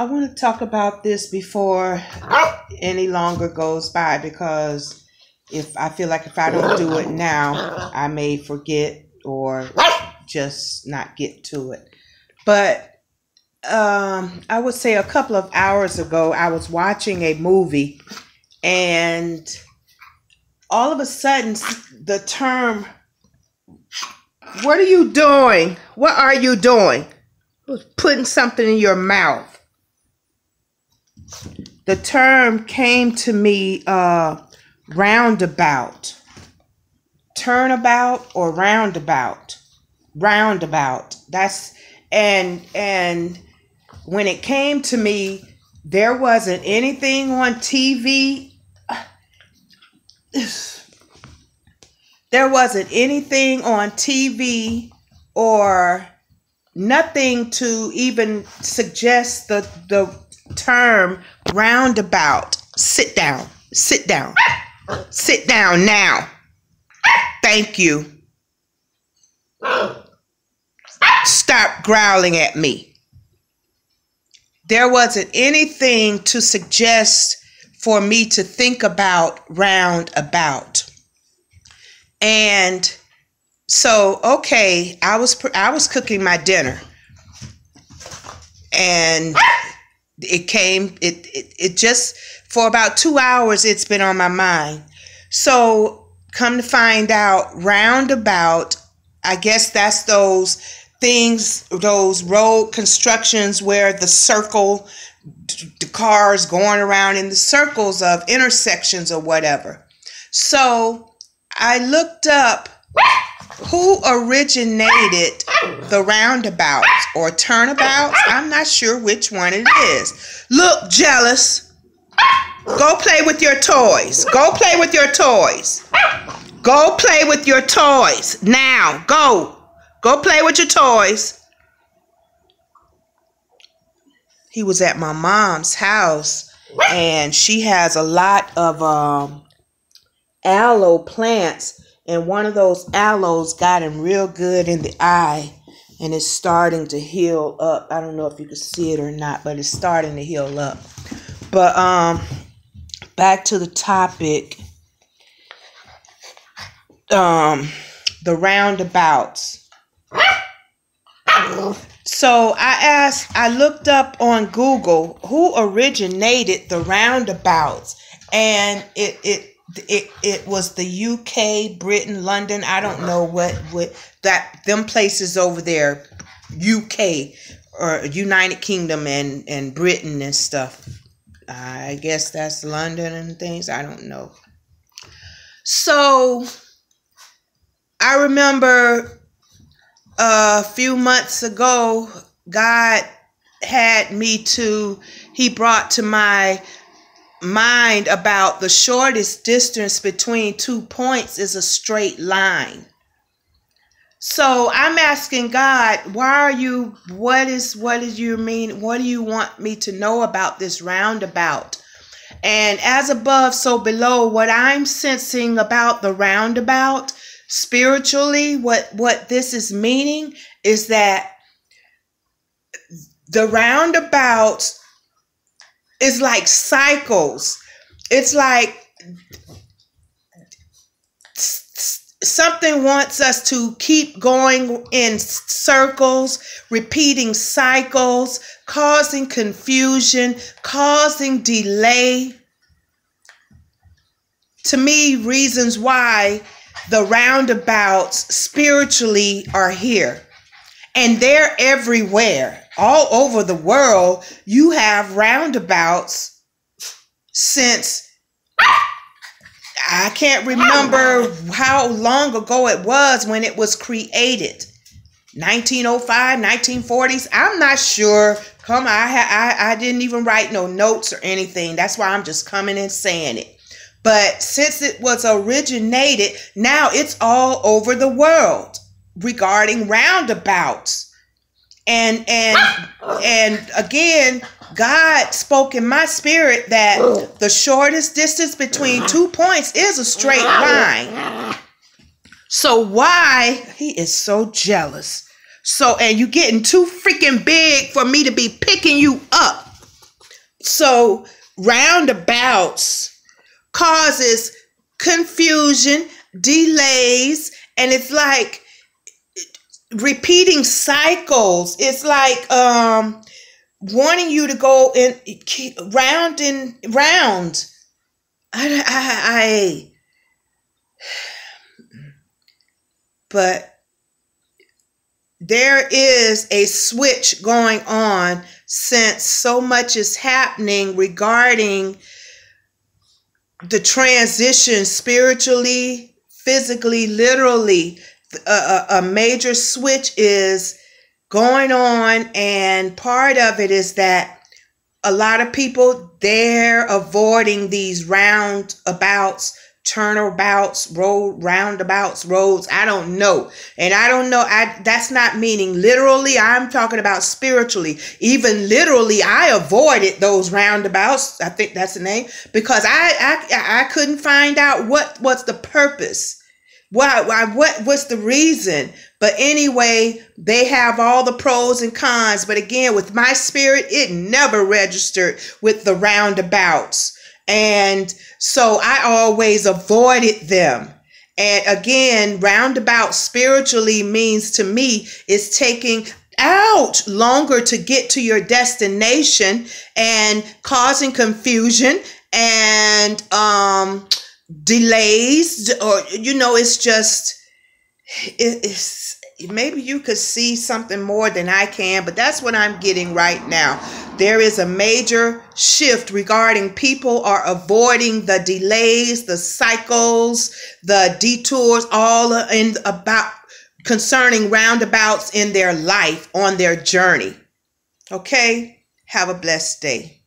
I want to talk about this before any longer goes by because if I feel like if I don't do it now, I may forget or just not get to it. But um, I would say a couple of hours ago, I was watching a movie and all of a sudden the term what are you doing? What are you doing? Was putting something in your mouth the term came to me uh roundabout. Turnabout or roundabout? Roundabout. That's and and when it came to me there wasn't anything on tv there wasn't anything on TV or nothing to even suggest the the term roundabout. Sit down. Sit down. Sit down now. Thank you. Stop growling at me. There wasn't anything to suggest for me to think about roundabout. And so, okay, I was I was cooking my dinner, and it came. It, it it just for about two hours. It's been on my mind. So come to find out, roundabout. I guess that's those things, those road constructions where the circle, the cars going around in the circles of intersections or whatever. So I looked up who originated the roundabouts or turnabouts. I'm not sure which one it is. Look, jealous. Go play with your toys. Go play with your toys. Go play with your toys. Now, go. Go play with your toys. He was at my mom's house and she has a lot of um aloe plants, and one of those aloes got him real good in the eye and it's starting to heal up. I don't know if you can see it or not, but it's starting to heal up. But um back to the topic. Um the roundabouts. So I asked, I looked up on Google who originated the roundabouts, and it it it it was the UK, Britain, London. I don't know what what that them places over there, UK or United Kingdom and and Britain and stuff. I guess that's London and things. I don't know. So I remember a few months ago, God had me to. He brought to my mind about the shortest distance between two points is a straight line. So I'm asking God, why are you what is what is you mean? What do you want me to know about this roundabout? And as above, so below, what I'm sensing about the roundabout spiritually, what what this is meaning is that the roundabouts it's like cycles. It's like something wants us to keep going in circles, repeating cycles, causing confusion, causing delay. To me, reasons why the roundabouts spiritually are here. And they're everywhere all over the world, you have roundabouts since I can't remember how long ago it was when it was created. 1905, 1940s. I'm not sure. Come, I, I I didn't even write no notes or anything. That's why I'm just coming and saying it. But since it was originated, now it's all over the world regarding roundabouts and and and again god spoke in my spirit that the shortest distance between two points is a straight line. So why he is so jealous. So and you getting too freaking big for me to be picking you up. So roundabouts causes confusion, delays, and it's like repeating cycles. It's like um wanting you to go in round and round. I, I, I but there is a switch going on since so much is happening regarding the transition spiritually, physically, literally. A, a, major switch is going on, and part of it is that a lot of people they're avoiding these roundabouts turnabouts, road roundabouts, roads. I don't know. And I don't know. I that's not meaning literally. I'm talking about spiritually. Even literally, I avoided those roundabouts. I think that's the name because I I I couldn't find out what what's the purpose. Why, why what what's the reason? But anyway, they have all the pros and cons. But again, with my spirit, it never registered with the roundabouts. And so I always avoided them. And again, roundabout spiritually means to me is taking out longer to get to your destination and causing confusion and um, delays or you know it's just it's maybe you could see something more than I can, but that's what I'm getting right now. There is a major shift regarding people are avoiding the delays, the cycles, the detours, all in about concerning roundabouts in their life on their journey. Okay? Have a blessed day.